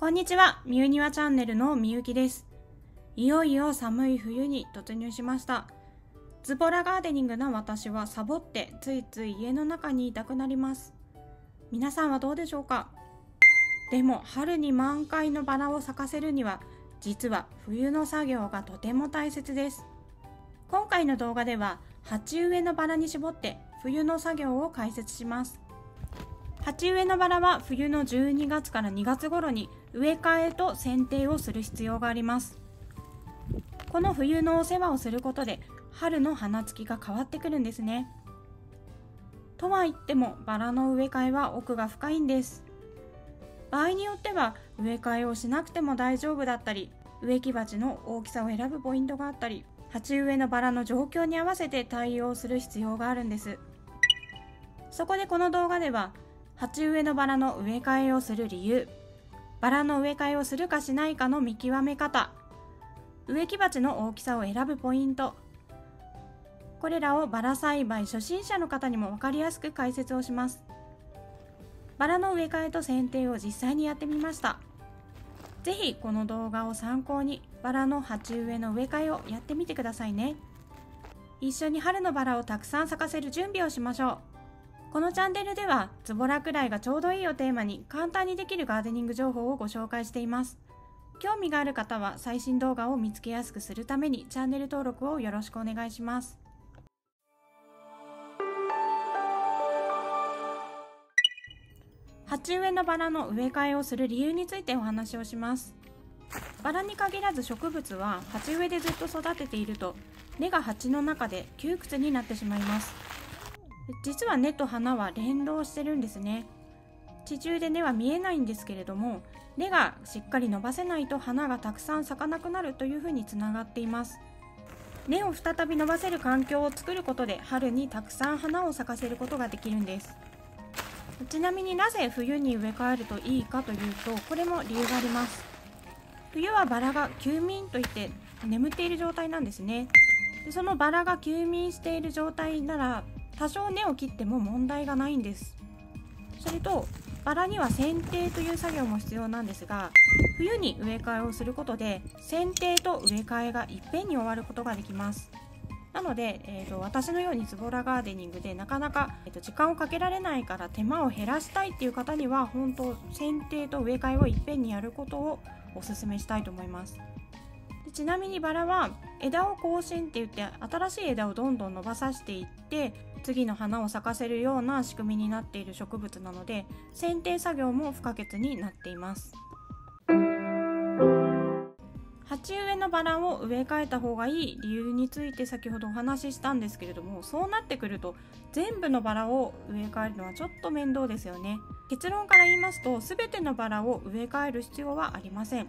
こんにちは、みゆにわチャンネルのみゆきです。いよいよ寒い冬に突入しました。ズボラガーデニングな私はサボってついつい家の中にいたくなります。皆さんはどうでしょうか？でも春に満開のバラを咲かせるには実は冬の作業がとても大切です。今回の動画では鉢植えのバラに絞って冬の作業を解説します。鉢植えのバラは冬の12月から2月頃に植え替えと剪定をする必要があります。この冬のお世話をすることで春の花つきが変わってくるんですね。とは言ってもバラの植え替えは奥が深いんです。場合によっては植え替えをしなくても大丈夫だったり植木鉢の大きさを選ぶポイントがあったり鉢植えのバラの状況に合わせて対応する必要があるんです。そこでこの動画では鉢植えのバラの植え替えをする理由バラの植え替えをするかしないかの見極め方。植木鉢の大きさを選ぶポイント。これらをバラ栽培初心者の方にも分かりやすく解説をします。バラの植え替えと剪定を実際にやってみました。是非この動画を参考にバラの鉢植えの植え替えをやってみてくださいね。一緒に春のバラをたくさん咲かせる準備をしましょう。このチャンネルではズボラくらいがちょうどいいをテーマに簡単にできるガーデニング情報をご紹介しています。興味がある方は最新動画を見つけやすくするためにチャンネル登録をよろしくお願いします。鉢植えのバラの植え替えをする理由についてお話をします。バラに限らず植物は鉢植えでずっと育てていると根が鉢の中で窮屈になってしまいます。実は根と花は連動してるんですね。地中で根は見えないんですけれども根がしっかり伸ばせないと花がたくさん咲かなくなるというふうにつながっています。根を再び伸ばせる環境を作ることで春にたくさん花を咲かせることができるんです。ちなみになぜ冬に植え替えるといいかというとこれも理由があります。冬はバラが休眠といって眠っている状態なんですね。でそのバラが休眠している状態なら多少根を切っても問題がないんです。それとバラには剪定という作業も必要なんですが冬に植え替えをすることで剪定と植え替えがいっぺんに終わることができます。なので、えーと、私のようにズボラガーデニングでなかなか、えーと、時間をかけられないから手間を減らしたいっていう方には本当剪定と植え替えをいっぺんにやることをおすすめしたいと思います。ちなみにバラは枝を更新って言って新しい枝をどんどん伸ばさせていって次の花を咲かせるような仕組みになっている植物なので剪定作業も不可欠になっています。鉢植えのバラを植え替えた方がいい理由について先ほどお話ししたんですけれどもそうなってくると全部のバラを植え替えるのはちょっと面倒ですよね。結論から言いますと全てのバラを植え替える必要はありません。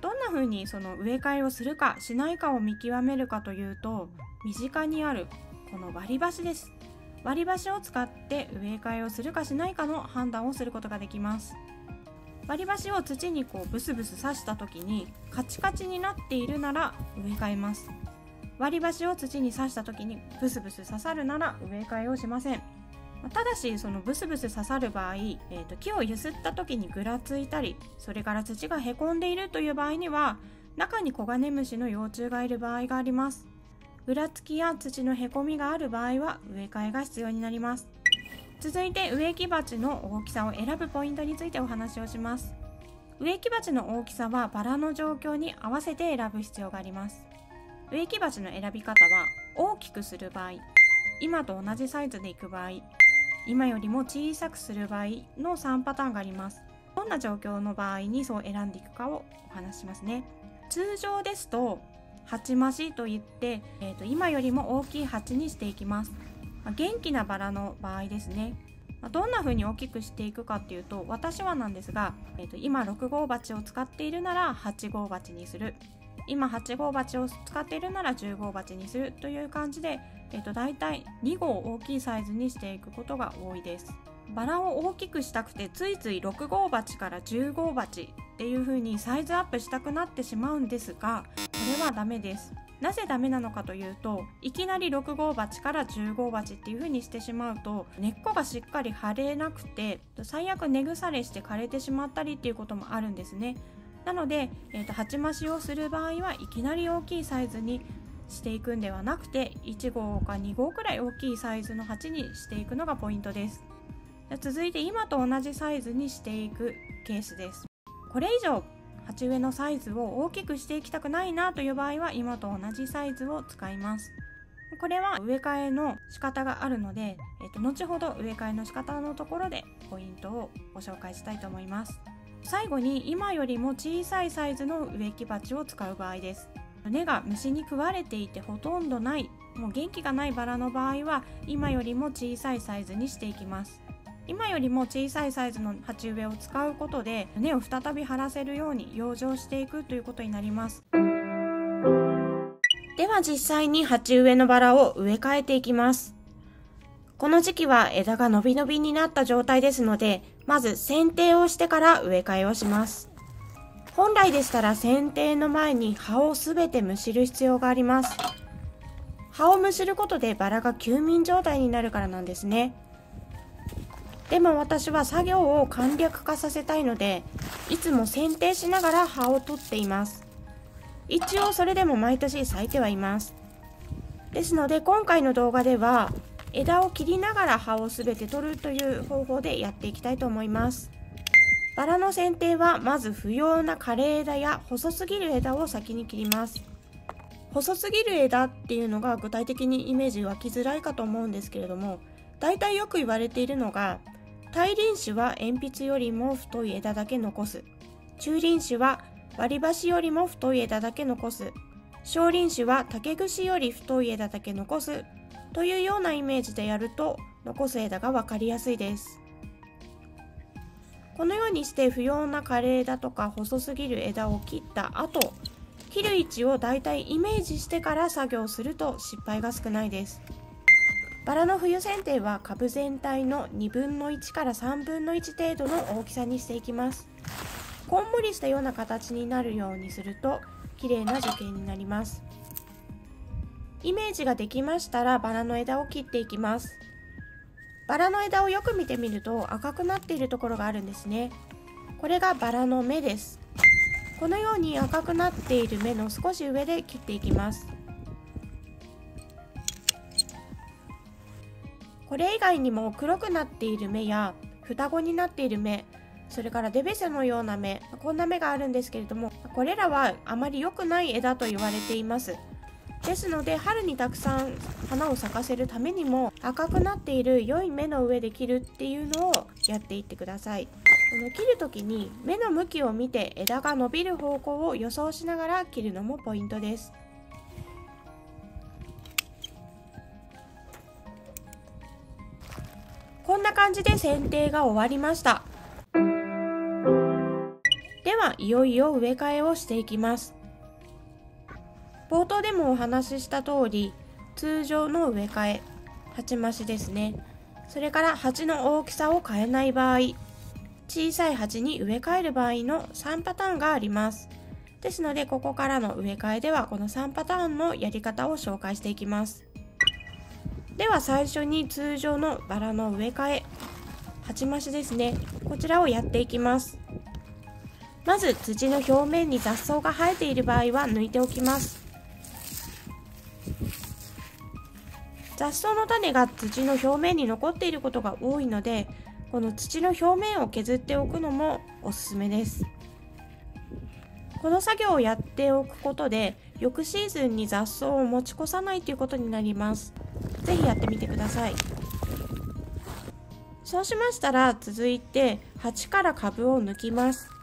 どんな風にその植え替えをするかしないかを見極めるかというと身近にあるこの割り箸です。割り箸を使って植え替えをするかしないかの判断をすることができます。割り箸を土にこうブスブス刺した時にカチカチになっているなら植え替えます。割り箸を土に刺した時にブスブス刺さるなら植え替えをしません。ただしそのブスブス刺さる場合、えーと、木をゆすった時にぐらついたりそれから土がへこんでいるという場合には中にコガネムシの幼虫がいる場合があります。ぐらつきや土のへこみがある場合は植え替えが必要になります。続いて植木鉢の大きさを選ぶポイントについてお話をします。植木鉢の大きさはバラの状況に合わせて選ぶ必要があります。植木鉢の選び方は大きくする場合今と同じサイズでいく場合今よりも小さくする場合の3パターンがあります。どんな状況の場合にそう選んでいくかをお話しますね。通常ですと鉢増しといって、えーと、今よりも大きい鉢にしていきます、まあ、元気なバラの場合ですね、まあ、どんな風に大きくしていくかっていうと私はなんですが、えーと今6号鉢を使っているなら8号鉢にする。今8号鉢を使っているなら10号鉢にする。という感じで、えー、と大体2号大きいサイズにしていくことが多いです。バラを大きくしたくてついつい6号鉢から10号鉢っていう風にサイズアップしたくなってしまうんですがこれはダメです。なぜダメなのかというといきなり6号鉢から10号鉢っていう風にしてしまうと根っこがしっかり張れなくて最悪根腐れして枯れてしまったりっていうこともあるんですね。なので、えーと、鉢増しをする場合はいきなり大きいサイズにしていくんではなくて1号か2号くらい大きいサイズの鉢にしていくのがポイントです。続いて今と同じサイズにしていくケースです。これ以上鉢植えのサイズを大きくしていきたくないなという場合は今と同じサイズを使います。これは植え替えの仕方があるので、えっと、後ほど植え替えの仕方のところでポイントをご紹介したいと思います。最後に今よりも小さいサイズの植木鉢を使う場合です。根が虫に食われていてほとんどないもう元気がないバラの場合は今よりも小さいサイズにしていきます。今よりも小さいサイズの鉢植えを使うことで根を再び張らせるように養生していくということになります。では実際に鉢植えのバラを植え替えていきます。この時期は枝が伸び伸びになった状態ですのでまず剪定をしてから植え替えをします。本来でしたら剪定の前に葉をすべてむしる必要があります。葉をむしることでバラが休眠状態になるからなんですね。でも私は作業を簡略化させたいのでいつも剪定しながら葉を取っています。一応それでも毎年咲いてはいます。ですので今回の動画では枝を切りながら葉を全て取るという方法でやっていきたいと思います。バラの剪定はまず不要な枯れ枝や細すぎる枝を先に切ります。細すぎる枝っていうのが具体的にイメージ湧きづらいかと思うんですけれども大体よく言われているのが大輪子は鉛筆よりも太い枝だけ残す。中輪子は割り箸よりも太い枝だけ残す。小輪子は竹串より太い枝だけ残す。というようなイメージでやると残す枝が分かりやすいです。このようにして不要な枯れ枝とか細すぎる枝を切った後切る位置をだいたいイメージしてから作業すると失敗が少ないです。バラの冬剪定は株全体の2分の1から3分の1程度の大きさにしていきます。こんもりしたような形になるようにすると綺麗な樹形になります。イメージができましたらバラの枝を切っていきます。バラの枝をよく見てみると赤くなっているところがあるんですね。これがバラの芽です。このように赤くなっている芽の少し上で切っていきます。これ以外にも黒くなっている目や双子になっている目それからデベセのような目こんな目があるんですけれどもこれらはあまり良くない枝と言われています。ですので春にたくさん花を咲かせるためにも赤くなっている良い目の上で切るっていうのをやっていってください。この切る時に目の向きを見て枝が伸びる方向を予想しながら切るのもポイントです。こんな感じで剪定が終わりました。ではいよいよ植え替えをしていきます。冒頭でもお話しした通り通常の植え替え鉢増しですね。それから鉢の大きさを変えない場合小さい鉢に植え替える場合の3パターンがあります。ですのでここからの植え替えではこの3パターンのやり方を紹介していきます。では最初に通常のバラの植え替え鉢増しですね。こちらをやっていきます。まず土の表面に雑草が生えている場合は抜いておきます。雑草の種が土の表面に残っていることが多いのでこの土の表面を削っておくのもおすすめです。この作業をやっておくことで翌シーズンに雑草を持ち越さないということになります。是非やってみてください。そうしましたら続いて鉢から株を抜きます。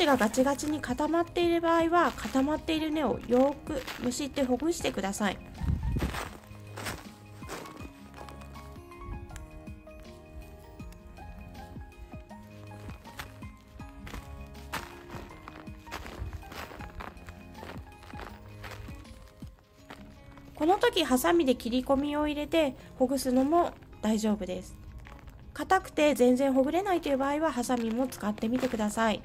地がガチガチに固まっている場合は固まっている根をよくむしってほぐしてください。この時ハサミで切り込みを入れてほぐすのも大丈夫です。硬くて全然ほぐれないという場合はハサミも使ってみてください。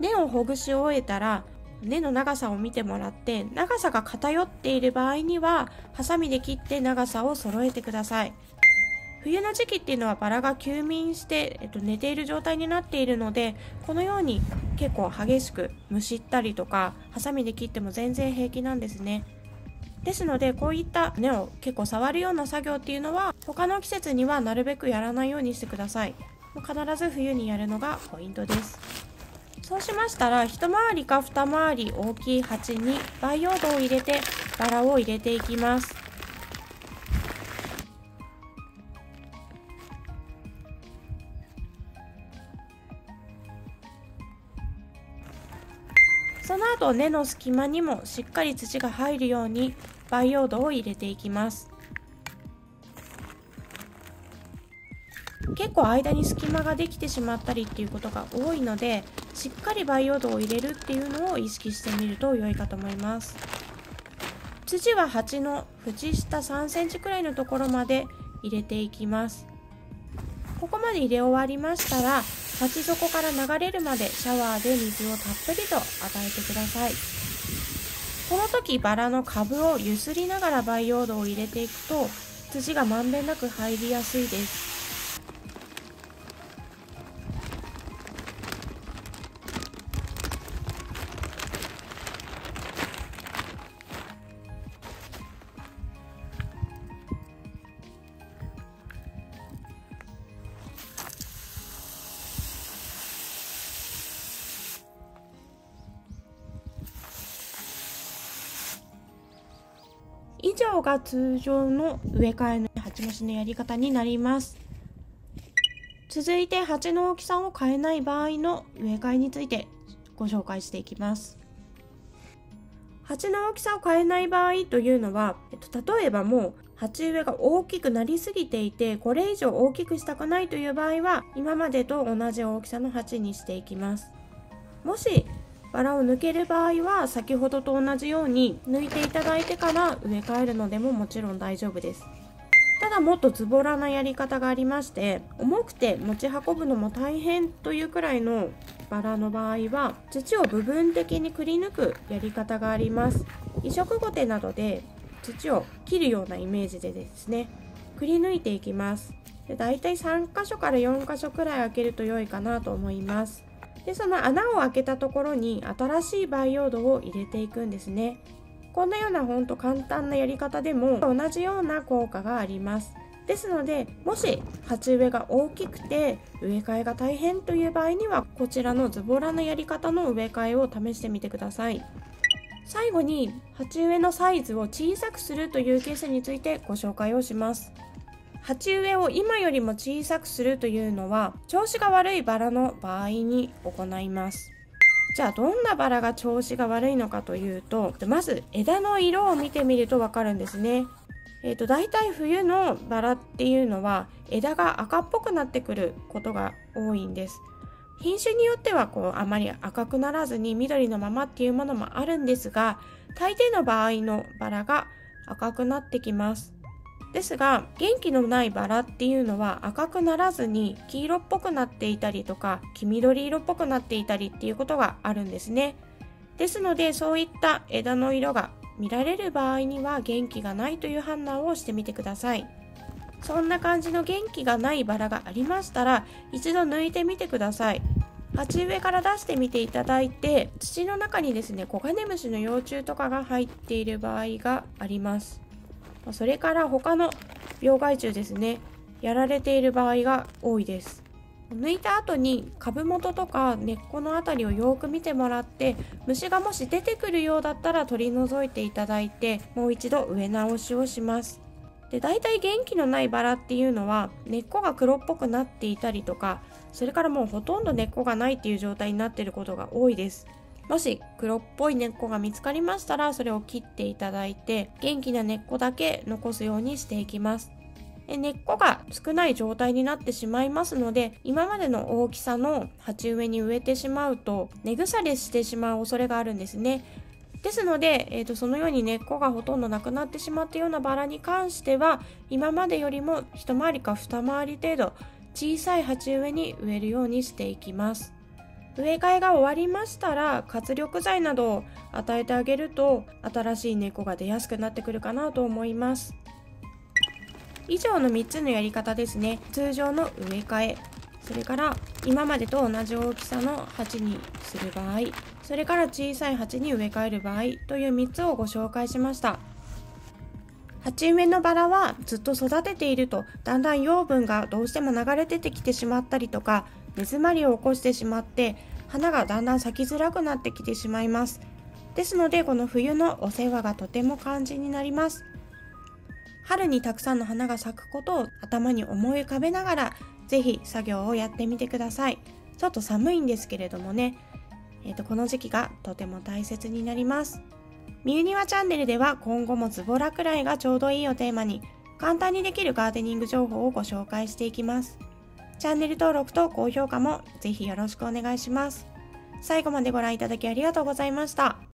根をほぐし終えたら根の長さを見てもらって長さが偏っている場合にはハサミで切って長さを揃えてください。冬の時期っていうのはバラが休眠して、えっと、寝ている状態になっているのでこのように結構激しくむしったりとかハサミで切っても全然平気なんですね。ですのでこういった根を結構触るような作業っていうのは他の季節にはなるべくやらないようにしてください。必ず冬にやるのがポイントです。そうしましたら一回りか二回り大きい鉢に培養土を入れてバラを入れていきます。その後根の隙間にもしっかり土が入るように培養土を入れていきます。結構間に隙間ができてしまったりっていうことが多いのでしっかり培養土を入れるっていうのを意識してみると良いかと思います。土は鉢の縁下3センチくらいのところまで入れていきます。ここまで入れ終わりましたら鉢底から流れるまでシャワーで水をたっぷりと与えてください。この時バラの株をゆすりながら培養土を入れていくと土がまんべんなく入りやすいです。上が通常の植え替えの鉢増しのやり方になります。続いて鉢の大きさを変えない場合の植え替えについてご紹介していきます。鉢の大きさを変えない場合というのは、えっと、例えばもう鉢植えが大きくなりすぎていてこれ以上大きくしたくないという場合は今までと同じ大きさの鉢にしていきます。もしバラを抜ける場合は先ほどと同じように抜いていただいてから植え替えるのでももちろん大丈夫です。ただもっとズボラなやり方がありまして重くて持ち運ぶのも大変というくらいのバラの場合は土を部分的にくり抜くやり方があります。移植ゴテなどで土を切るようなイメージでですねくり抜いていきます。でだいたい3箇所から4箇所くらい開けると良いかなと思います。でその穴を開けたところに新しい培養土を入れていくんですね。こんなようなほんと簡単なやり方でも同じような効果があります。ですのでもし鉢植えが大きくて植え替えが大変という場合にはこちらのズボラのやり方の植え替えを試してみてください。最後に鉢植えのサイズを小さくするというケースについてご紹介をします。鉢植えを今よりも小さくするというのは調子が悪いバラの場合に行います。じゃあどんなバラが調子が悪いのかというとまず枝の色を見てみると分かるんですね。えーと、大体冬のバラっていうのは枝が赤っぽくなってくることが多いんです。品種によってはこうあまり赤くならずに緑のままっていうものもあるんですが大抵の場合のバラが赤くなってきます。ですが元気のないバラっていうのは赤くならずに黄色っぽくなっていたりとか黄緑色っぽくなっていたりっていうことがあるんですね。ですのでそういった枝の色が見られる場合には元気がないという判断をしてみてください。そんな感じの元気がないバラがありましたら一度抜いてみてください。鉢植えから出してみていただいて土の中にですねコガネムシの幼虫とかが入っている場合があります。それから他の病害虫ですね。やられている場合が多いです。抜いた後に株元とか根っこの辺りをよく見てもらって虫がもし出てくるようだったら取り除いていただいてもう一度植え直しをします。で大体元気のないバラっていうのは根っこが黒っぽくなっていたりとかそれからもうほとんど根っこがないっていう状態になってることが多いです。もし黒っぽい根っこが見つかりましたらそれを切っていただいて元気な根っこだけ残すようにしていきます。根っこが少ない状態になってしまいますので今までの大きさの鉢植えに植えてしまうと根腐れしてしまう恐れがあるんですね。ですので、えーと、そのように根っこがほとんどなくなってしまったようなバラに関しては今までよりも一回りか二回り程度小さい鉢植えに植えるようにしていきます。植え替えが終わりましたら活力剤などを与えてあげると新しい根っこが出やすくなってくるかなと思います。以上の3つのやり方ですね。通常の植え替え。それから今までと同じ大きさの鉢にする場合。それから小さい鉢に植え替える場合。という3つをご紹介しました。鉢植えのバラはずっと育てているとだんだん養分がどうしても流れ出てきてしまったりとか根詰まりを起こしてしまって花がだんだん咲きづらくなってきてしまいます。ですのでこの冬のお世話がとても肝心になります。春にたくさんの花が咲くことを頭に思い浮かべながら是非作業をやってみてください。ちょっと寒いんですけれどもね、えーと、この時期がとても大切になります。みゆにわチャンネルでは今後もズボラくらいがちょうどいいをテーマに簡単にできるガーデニング情報をご紹介していきます。チャンネル登録と高評価もぜひよろしくお願いします。最後までご覧いただきありがとうございました。